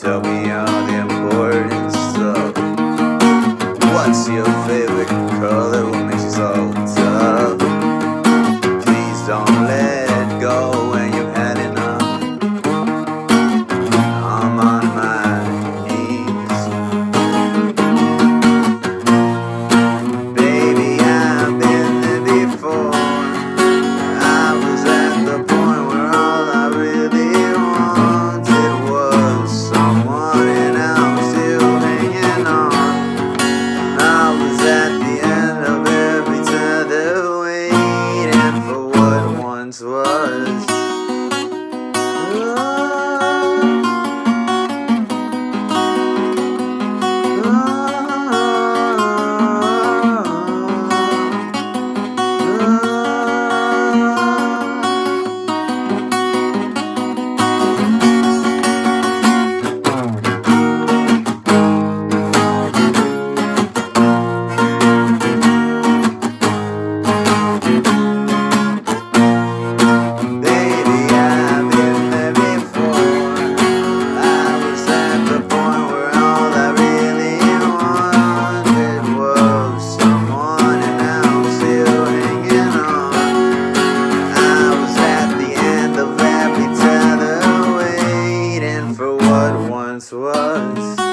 So we are. well. us.